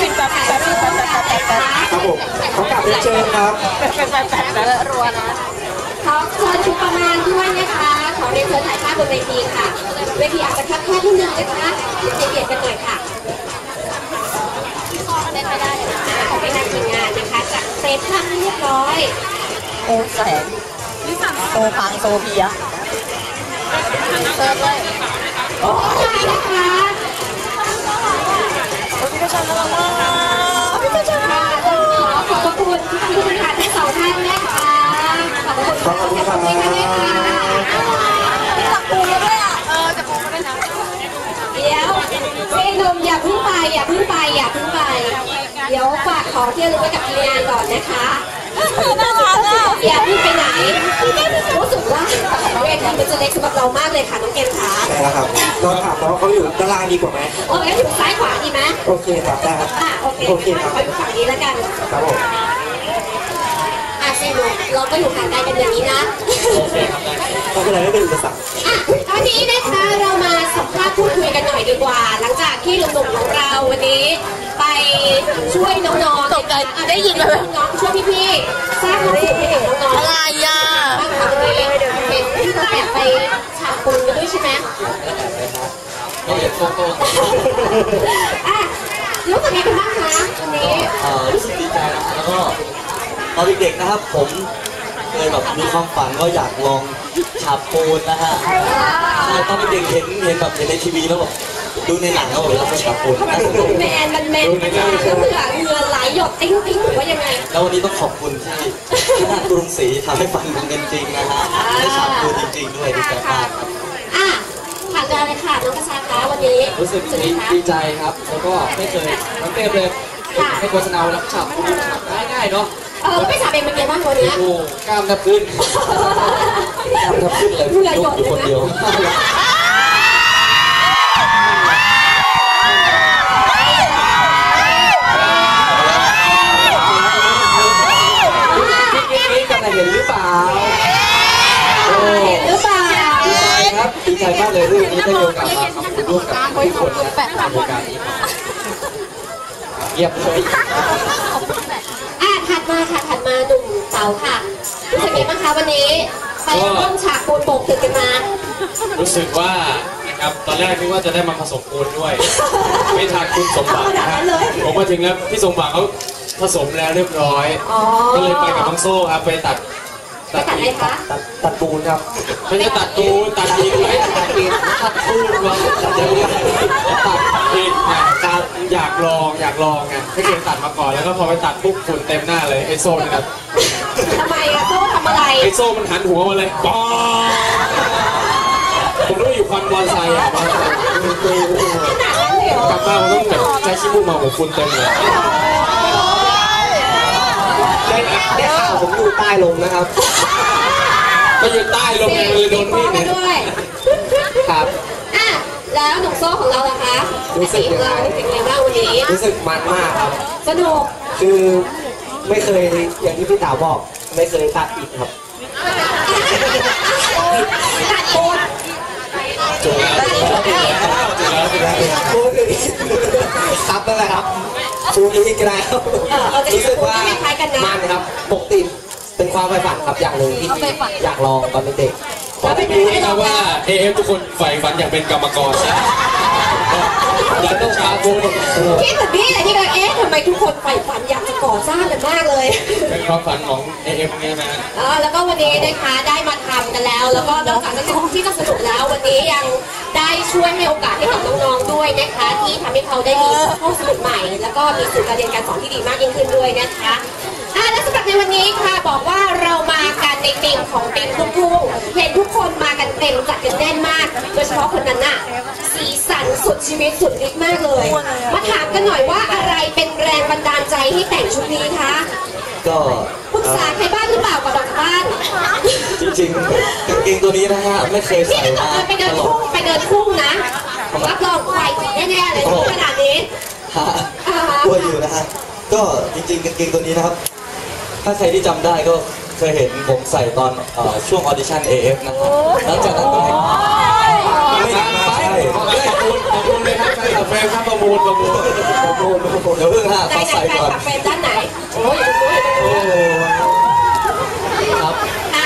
ปิดแบบแบบแบบแบบแบบแบบแบบครับผมขอกลับเรียนเชิญครับแบบแบบแบบแบบรัวนะขอเชิญชุดประมาณด้วยนะคะ ขอเรียนเชิญถ่ายภาพบนเวทีค่ะ เวทีอาจจะคับแคบนิดนึงนะคะเดี๋ยวเบียดกันหน่อยค่ะได้ไม่ได้ขอให้ทางทีมงานนะคะ จัดเซตภาพให้เรียบร้อยโอ้แสงโซพังโซเพียเซิร์ฟเลยโอ้ยนะคะ พี่กระชันน่ารักมากพี่กระชัน ค่ะขอขอบพระคุณที่ทำทุกท่านทั้งสองท่านนะคะขอบพระคุณ ขอบคุณครับ ขอบคุณค่ะ ตักปูแล้วด้วยอะเออจะปูก็ได้นะ เดี๋ยวเพี่หนุ่มอย่าเพิ่งไป อย่าเพิ่งไปอย่าเพิ่งไป เดี๋ยวฝากของที่ระลึกไว้กับทีมงานก่อนนะคะน่ารักอะอย่าเพิ่งไปไหนรู้สึกว่าเวทีมันจะเล็กสำหรับเรามากเลยค่ะน้องเกมขาใช่แล้วครับเราถามน้องเขาอยู่ด้านล่างดีกว่าไหมโอเคอยู่ซ้ายขวาดีไหมโอเคครับได้ครับอะโอเคโอเคครับขออยู่ฝั่งนี้แล้วกันครับผม อะซีหมเราก็อยู่ห่างไกลกันอย่างนี้นะไม่เป็นไรไม่เป็นอุปสรรคอะตอนนี้นะคะเรามาสัมภาษณ์พูดคุยกันหน่อยดีกว่า หลังจากที่หนุ่มๆของเราวันนี้ ไปช่วยน้องๆตกใจได้ยินเลยน้องๆช่วยพี่ๆสร้างความสุขให้กับน้องๆอะไรอะบ้างคะวันนี้เห็นที่แอบไปฉาบปูนกันด้วยใช่ไหมก็เห็นโฟโต้อะรู้สึกไงกันบ้างคะวันนี้ รู้สึกดีใจแล้วก็ อนเด็กๆนะครับ ผมเคยแบบมีความฝันว่าอยากลองฉาบปูนนะฮะใช่ตอนเด็กๆเห็นเห็นแบบเห็นในทีวีแล้วแบบดูในหนังแล้วแบบเราไปฉาบปูนน่าสนุกแมนมันแมนมันคือเหงื่อเหงื่อไหลหยดติ้งติ้งหรือว่ายังไง แล้ววันนี้ต้องขอบคุณที่ที่ทางกรุงศรีทำให้ฝันเป็นเงินจริงนะฮะได้ฉาบปูนจริงๆด้วยดีใจมากครับอะผ่านมาเลยค่ะน้องกระชาคะวันนี้รู้สึกไงดีคะดีใจครับ แล้วก็ไม่เคยน้องเต้เลยให้โฆษณาแล้วฉับฉับได้ง่ายเนาะ เออไม่ฉาบเองเป็นไงบ้างวันนี้โอ้กล้ามแทบขึ้นทำทับขึ้นเลยเหงื่อหยลุดกอยู่เลยคนนะเดียวกิ๊กกิ๊กกันเห็นหรือเปล่าเห็นหรือเปล่าดีใจครับดีใจมากเลยเรื่องนี้ได้มีโอกาสมาทำร่วมกับทุกคนนะในโอกาสนี้เยี่ยมเลย อะถัดมาค่ะถัดมาหนุ่มเต๋าค่ะรู้สึกไงบ้างคะวันนี้ไปร่วมฉากปูนโป่งตึกกันมา รู้สึกว่านะครับตอนแรกนึกว่าจะได้มาผสมปูนด้วย ไม่ทันคุณสมบัตินะฮะผมมาถึงแล้วพี่สมบัติเขาผสมแล้วเรียบร้อยอ๋อก็เลยไปกับน้องโซ่ครับไปตัดไปตัดอะไรคะตัดตัดปูนครับไม่ได้ตัดปูนตัดอีกไม่ตัดอีกตัดปูนวะตัดเดี๋ยวตัดอีกนะตัดอยากลองอยากลองไงไม่เคยตัดมาก่อนแล้วก็พอไปตัดปุ๊บฝุ่นเต็มหน้าเลยไอโซ่เนี่ยนะ ทำไมอะโซ่ทำอะไร ไอโซ่มันหันหัวมาเลยป๊อผมรู้อยู่ควันบอลไซค์อะขนาดนั้นเลยเหรอกลับมาผมต้องแบบใช้ขี้มูกมาผมฝุ่นเต็มเลยได้ได้ข่าวผมอยู่ใต้ลมนะครับ ก็อยู่ใต้ลมไงเลยโดนมีมีดโป้เนี่ยมาด้วย ครับ อะ แล้วหนุ่มโซ่ของเราล่ะคะรู้สึกของเรารู้สึกไงบ้างวันนี้ รู้สึกมันมากครับ สนุก คือ ไม่เคยอย่างที่พี่เต๋าบอก ไม่เคยตัดอีกครับตัดโคนจบแล้วจบแล้วจบแล้วจบแล้วพูดอีกครับนั่นแหละครับพูดอีกแล้วเออเอาจะรู้สึกว่ามันครับปกติเป็นความใฝ่ฝันครับอย่างหนึ่งที่อยากลองตอนเด็กแล้วเป็นไงรู้นะเราว่า AF ทุกคนใฝ่ฝันอยากเป็นกรรมกร นะอยากต้องชาโกนคิดแบบนี้เลยที่แบบเอ๊ะทำไมทุกคนใฝ่ฝันอยากจะก่อสร้างกันมากเลยเป็นความฝันของ AF เนี่ยนะเออแล้วก็วันนี้นะคะได้มาทำกันแล้ว แล้วก็นอกจากจะสนุกที่จะสนุกแล้ววันนี้ยังได้ ช่วยให้โอกาสให้กับน้องๆด้วยนะคะ ที่ทำให้เขาได้มีข้อสนุกใหม่ แล้วก็มีสื่อการเรียนการสอนที่ดีมากยิ่งขึ้นด้วยนะคะอะและสำหรับในวันนี้ค่ะบอกว่าเรามากันในธีมของธีมลูกทุ่งเห็นทุกคนมากันเต็มจัดกันแน่นมาก โดยเฉพาะคนนั้นน่ะสีสันสุดชีวิตสุดฤทธิ์มากเลย มาถามกันหน่อยว่าอะไรเป็นแรงบันดาลใจให้แต่งชุดนี้คะๆ ก็ปรึกษาใครบ้างหรือเปล่าก่อนออกจากบ้านจริงๆกางเกงตัวนี้นะฮะไม่เคยนี่ใส่ถ้าเกิมาดไปเดิตนลอทุ่ดงไปเดินทุ่งนะรับรองควายขี่แน่ๆเลยขนาดนี้ฮะ กลัวอยู่นะฮะ ก็จริงๆกางเกงตัวนี้นะครับ ถ้าใครที่จำได้ก็เคยเห็นผมใส่ตอนเอ่อช่วงออดิชั่น AF นะครับหลังจากนั้นก็ให้ไม่นานมาใช่ขอบคุณขอบคุณเลยครับแฟนคลับเฟรมครับประมูลประมูลโอ้โหเดี๋ยวเพิ่งฮะไหนขอไหนใส่แฟนก่อนคลับเฟรมด้านไหน โอ้ย อยู่ตรงนู้นโอ้โหครับอะ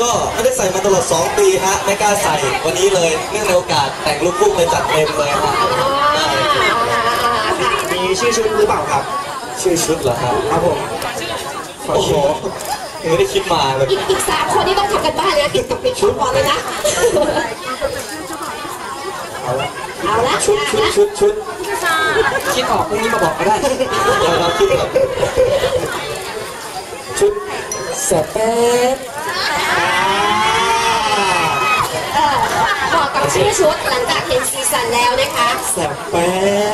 ก็ไม่ได้ใส่มาตลอด 2 ปีฮะไม่กล้าใส่วันนี้เลยเนื่องในโอกาสแต่งลูกพุ่งเลยจัดเต็มเลยฮะอ๋ออ่าค่ะมีชื่อชุดหรือเปล่าครับ ชื่อชุดเหรอครับครับผมโอ้โหยังไม่ได้คิดมาเลยอีกอีกสามคนที่ต้องทำกันบ้านเลยนะติดกับปิดชุดก่อนเลยนะเอาละเอาละชุดชุดชุดชุดคิดออกพรุ่งนี้มาบอกก็ได้เดี๋ยวเราคิดก่อนชุดแสบแป๊ดเออเหมาะกับชื่อชุดหลังจากเห็นซีซันแล้วนะคะแสบแป๊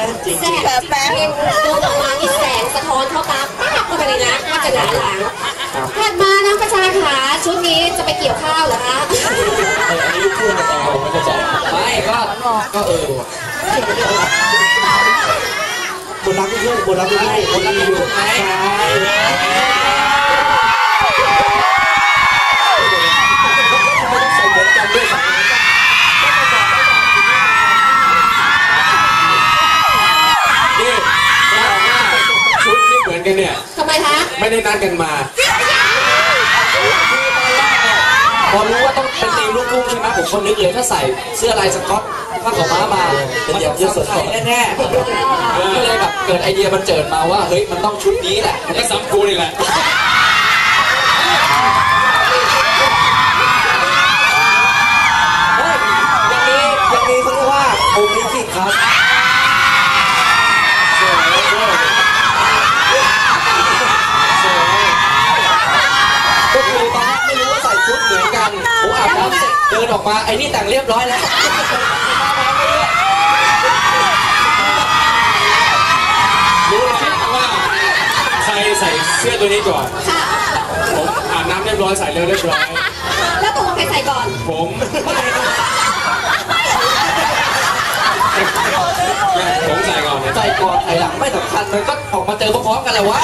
ดจริงแสงแป๊บๆดูออกมาที่แสงสะท้อนเข้าตาป๊าบเข้าไปเลยนะก็จะหนาหลังถัดมาน้องประชาขาชุดนี้จะไปเกี่ยวข้าวเหรอคะๆเอออันนี้ลูกพุ่งนะผมไม่เข้าใจไม่ก็ก็เออว่ะบนรักลูกบนรักลูกบนรักลูกใช่ นี่จะบอกว่าชุดที่เหมือน กันเนี่ย ทำไมคะ ไม่ได้นัดกันมาพอรู้ว่าต้องเป็นตีมลูกทุ่งใช่ไหมผมก็นึกเลยถ้าใส่เสื้อลายสก๊อตผ้าขาวม้ามาเป็นอย่างเยอะสดใสแน่ๆก็เลยแบบเกิดไอเดียมันเจิดมาว่าเฮ้ยมันต้องชุดนี้แหละมันก็ซ้ำกูนี่แหละเฮ้ยยังมียังมีเขาเรียกว่าองค์ลิขิตครับ ก็คือตอนแรกไม่รู้ว่าใส่ชุดเหมือนกันผมอาบน้ำเสร็จเดินออกมา ไอ้นี่แต่งเรียบร้อยแล้วรู้แล้วว่าใครใส่เสื้อตัวนี้ก่อนค่ะผมอาบน้ำเรียบร้อยใส่เร็วเรียบร้อย แล้วตกลงใครใส่ก่อน ผมผมใส่ก่อนเนี่ยใส่ก่อนใส่หลังไม่สำคัญมันก็ออกมาเจอพร้อมๆกันแหละวะ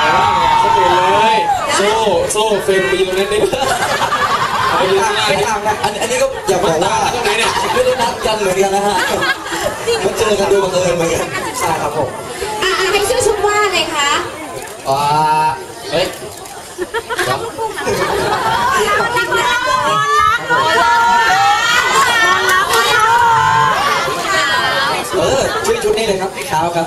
แต่ว่าเนี่ยเขาเปลี่ยนเลย โซ่โซ่เฟรมไปอยู่ตรงนั้นนี่เอาไปยืนข้างล่างไม่นี่ทำนะอันอันนี้ก็อย่าบอกว่าตรงไหนเนี่ยไม่ได้นัดกันเหมือนกันนะฮะมาเจอกันโดยบังเอิญเหมือนกันใช่ครับผมอะอะให้ชื่อชุดว่าอะไรคะอ่าเฮ้ยเออชื่อชุดนี้เลยครับเช้าครับ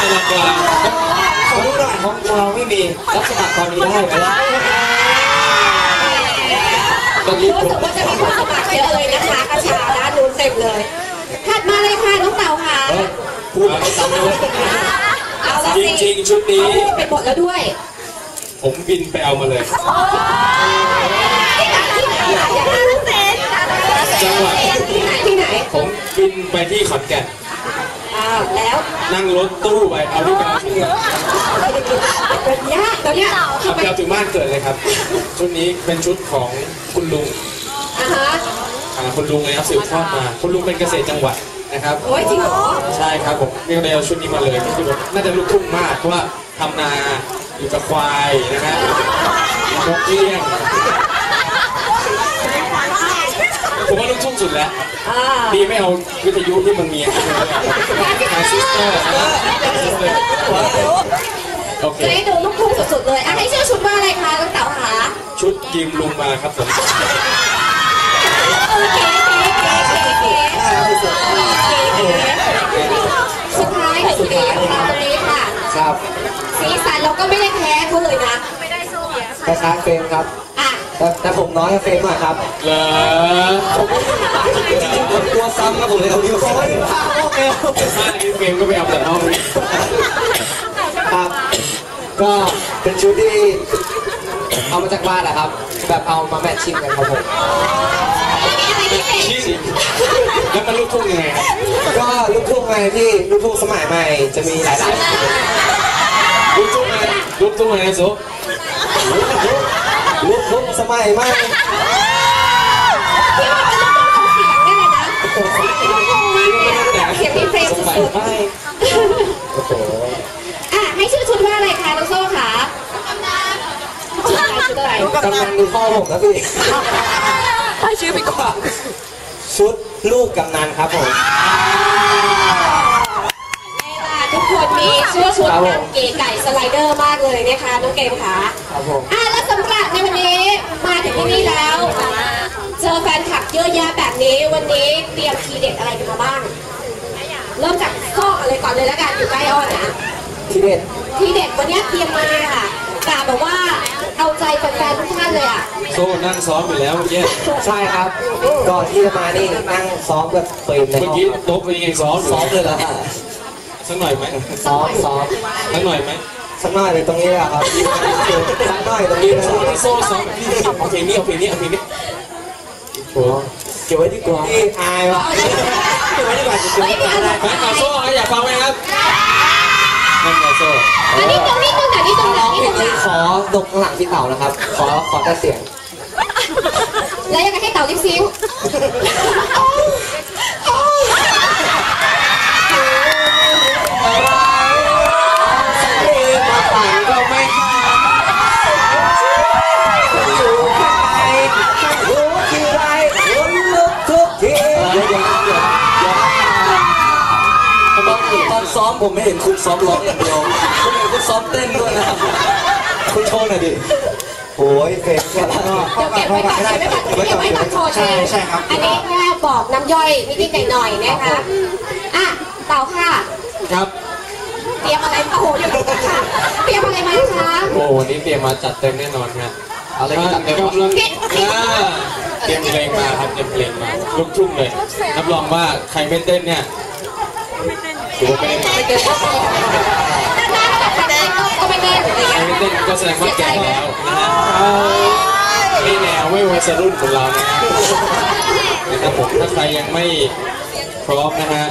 ตลอดกว่า ขอดูหน่อยของเรา ไม่มีรับสมัครตอนนี้ได้ไหมล่ะตอนนี้รู้ผมสึกว่าจะมีคนสมัครเยอะเลยนะคะกระชาด้านนู้นเต็มเลยถัดมาเลยค่ะน้องเต่าค่ะพูดไม่ซ้ำเลยเอาละจสิริงๆชุดนี้เอาพูดไปหมดแล้วด้วย ผมบินไปเอามาเลยจังหวัดที่ไหนที่ไหน ผมบินไปที่ขอนแก่นอ้าวแล้ว นั่งรถตู้ไปเอาที่ไปเอาถึง เป็นยากตอนเนี้ยเอาทำไมไปเอาถึงบ้านเกิดเลยครับ ชุดนี้เป็นชุดของคุณลุงอ่าฮะอ่าคุณลุงเลยครับสืบทอดมา คุณลุงเป็นเกษตรจังหวัดนะครับ โอ้ยจริงเหรอใช่ครับผมนี่ก็เลยเอาชุดนี้มาเลยก็คือแบบน่าจะลูกทุ่งมากเพราะว่าทำนาอยู่กับควายนะฮะนกเอี้ยงผมว่าลูกทุ่งสุดแล้ว อ่าดีไม่เอาวิทยุที่มันมีทรานซิสเตอร์นะครับ โอเค จะได้ดูลูกทุ่งสุดๆเลยอะให้ชื่อชุดว่าอะไรคะน้องเต๋าคะชุดยืมลุงมาครับผมโอเคโอเคโอเคโอเคสุดท้ายสุดท้ายของเราตรงนี้ค่ะ ครับสีสันเราก็ไม่ได้แพ้เขาเลยนะ คล้ายๆเฟรมครับ อะ แต่แต่ผมน้อยกว่าเฟรมหน่อยครับเหรอจริงๆผมกลัวซ้ำนะผมเลยเอานิ้วซ้อนถ้าอีเฟรมก็ไปเอาแต่นอก เลยครับ ก็เป็นชุดที่เอามาจากบ้านแหละครับ แบบเอามาแมทชิ่งกันครับผมอะไรที่เป็นชี้แล้วมันลูกทุ่งยังไงครับก็ลูกทุ่งไงที่ลูกทุ่งสมัยใหม่จะมีหลายๆลูกทุ่งไงลูกทุ่งไงนะซุลูกทุ่งสมัยใหม่ที่ว่าเป็นลูกทุ่งของเสียงนี่เลยนะลูกทุ่งมากเลยอะเสียงมีเพลงสมัยสุดไม่ๆโอ้โห อะให้ชื่อชุดว่าอะไรคะน้องโซ่คะชุดอะไรชุดอะไร กำนันดูพ่อผมนะพี่ให้ชื่อไปก่อนชุดลูกกำนันครับผมทุกคนมีชื่อชุดครับผมกันเก๋ไก่สไลเดอร์มากเลยนะคะน้องเกมคะครับผม อะแล้วสำหรับในวันนี้มาถึงที่นี่แล้ว เจอแฟนคลับเยอะแยะแบบนี้วันนี้เตรียมทีเด็ดอะไรกันมาบ้าง เริ่มจากข้ออะไรก่อนเลยแล้วกันอยู่ใกล้อ้อนนะ ทีเด็ดทีเด็ดวันนี้เตรียมมาค่ะกาแบบว่าเอาใจแฟนๆทุกท่านเลยอะโซ่นั่งซ้อมอยู่แล้วเมื่อกี้ใช่ครับก่อนที่จะมานี่นั่งซ้อมกับเฟรมในเมื่อห้องกี้โต๊ะเป็นยังไงซ้อมอยู่ซ้อมเลยแล้วฮะสักหน่อยไหมซ้อมซ้อมสักหน่อยไหมสักหน่อยเลยตรงนี้แหละครับสักหน่อยตรงนี้นะโซ่ที่โซ่ซ้อมพี่เอาเพลงนี้เอาเพลงนี้เอาเพลงนี้โอ้เก็บไว้ดีกว่าพี่อายวะเก็บไว้ดีกว่าจะเก็บเฮ้ยไว้มีอะไรแฟนคลับโซ่อยากฟังไหมครับ นั่นไงโซ่อันนี้ตรงนี้ตรงไหนนี่ตรงไหนร้องนี่เพลตรงงไหนนี้ขอดกหลังพี่เต่านะครับ ขอขอแต่เสียง แล้วยังไงให้เต่าลิปซิงค์ มาปั่นก็ไม่อยู่ข้างในรู้ที่ไรคนลุกทุกทีเดี๋ยวเดี๋ยวเดี๋ยวเดี๋ยว ตอนตอนซ้อม ผมไม่เห็นคุณซ้อมร้องอย่างเดียวผมเห็นคุณซ้อมเต้นด้วยนะครับคุณโชว์หน่อยดิโอ้ยเฟรมแค่ละเดี๋ยวเก็บไว้ก่อนเก็บไว้ก่อนเก็บไว้ก่อนโชว์เชใช่ว์ใช่ครับ อันนี้แค่บอกน้ำย่อยนิดๆหน่อยๆนะคะ อะเต่าค่ะ ครับ เตรียมอะไรมาโอ้โหอยู่ตรงค่ะเตรียมอะไรมาคะโอ้วันนี้เตรียมมาจัดเต็มแน่นอนครับอะไรก็จัดเต็มกำลังอ่าเตรียมเพลงมาครับเตรียมเพลงมาลูกทุ่งเลยรับรองว่าใครไม่เต้นเนี่ยถือว่า ไม่ได้มาก็ไม่แน่อะไรใครเงี้ยไม่เต้นก็แสดงว่าแก่แล้วนะฮะไม่แนวไม่วัยรุ่นของเรานะครับผมถ้าใครยังไม่พร้อมนะฮะ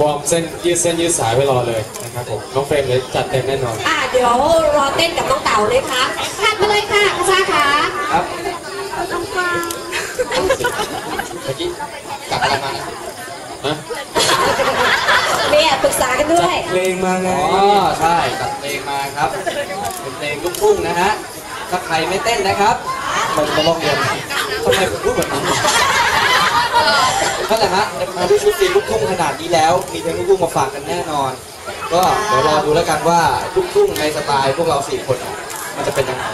วอร์มเส้นยืดเส้นยืดสายไว้รอเลยนะครับผมน้องเฟรมเลยจัดเต็มแน่นอนอะเดี๋ยวรอเต้นกับน้องเต่าเลยค่ะถัดมาเลยค่ะกระชาค่ะครับเมื่อกี้กลับอะไรมานะฮะ เนี่ยปรึกษากันด้วย เพลงมาไง อ๋อใช่กลับเพลงมาครับเป็นเพลงลูกทุ่งนะฮะถ้าใครไม่เต้นนะครับมันมาลองเรียนทำไมผมพูดแบบนี้นั่นแหละฮะมาด้วยชุดสีลูกทุ่งขนาดนี้แล้ว มีเพลงลูกทุ่งมาฝากกันแน่นอน ก็เดี๋ยวรอดูแล้วกันว่าลูกทุ่งในสไตล์พวกเราสี่คนมันจะเป็นยังไง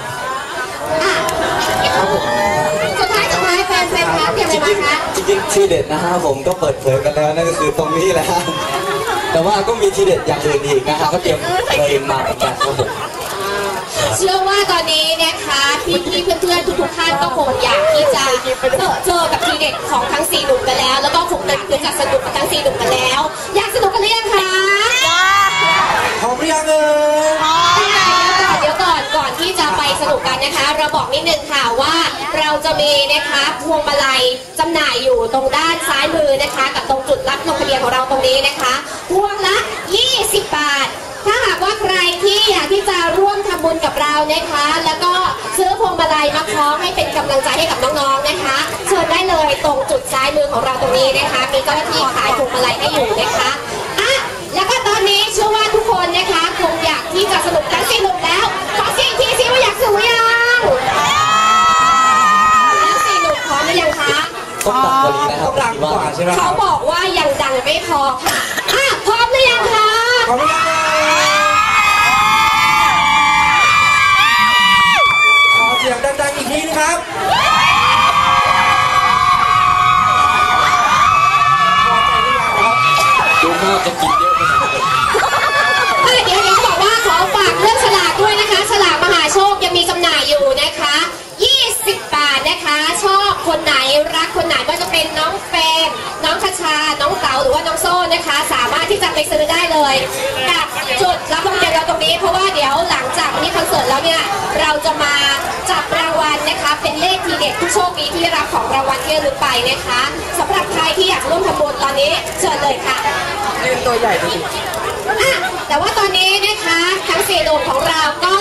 สุดท้ายสุดท้ายแฟนแฟนคะเตรียมอะไรมาคะ จริงๆทีเด็ดนะฮะผมก็เปิดเผยกันแล้วนั่นก็คือตรงนี้แหละฮะ แต่ว่าก็มีทีเด็ดอย่างอื่นอีกนะฮะก็เตรียมเพลงมาเหมือนกันครับผมเชื่อว่าตอนนี้นะคะพี่พี่ๆเพื่อนๆทุกๆท่านก็คงอยากที่จะเจอเจอกับทีเด็ดของทั้งสี่หนุ่มกันแล้ว แล้วก็คงจะคือจะสนุกกับทั้งสี่หนุ่มกันแล้ว อยากสนุกกันหรือยังคะพร้อมหรือยังเอ่ยเดี๋ยวก่อนก่อนที่จะไปสนุกกันนะคะ เราบอกนิดนึงค่ะว่าเราจะมีนะคะพวงมาลัยจำหน่ายอยู่ตรงด้านซ้ายมือนะคะกับ ยของเราตรงนี้นะคะพวงละ 20 บาท ถ้าหากว่าใครที่อยากที่จะร่วมทำบุญกับเรานะคะ แล้วก็ซื้อพวงมาลัยมาคล้องให้เป็นกำลังใจให้กับน้องๆนะคะเชิญได้เลยตรงจุดซ้ายมือของเราตรงนี้นะคะ มีเจ้าหน้าที่ขายพวงมาลัยให้อยู่นะคะ ต้องดังกว่านี้นะครับต้องดังกว่าใช่ไหมคเขารับบอกว่ายังดังไม่พอค่ะอะพร้อมหรือยังคะพร้อมหรือยังเอ่ยขอเสียงดังๆอีกทีนะครับดูน่าจะกินเยอะไปหน่อยอะเดี๋ยวเดี๋ยวจะบอกว่าขอฝากเรื่องฉลากด้วยนะคะฉลากมหาโชคยังมีจำหน่ายอยู่นะคะ ไปซื้อได้เลยกับจุดรับรางวัลเราตรงนี้ เพราะว่าเดี๋ยวหลังจากวันนี้คอนเสิร์ตแล้วเนี่ยเราจะมาจับรางวัลนะคะ เป็นเลขทีเด็ดผู้โชคดีที่รับของรางวัลที่ระลึกไปนะคะสำหรับใครที่อยากร่วมทำบุญตอนนี้เชิญเลยค่ะยืนตัวใหญ่ไปดิอะแต่ว่าตอนนี้นะคะทั้งสี่หนุ่มของเราก็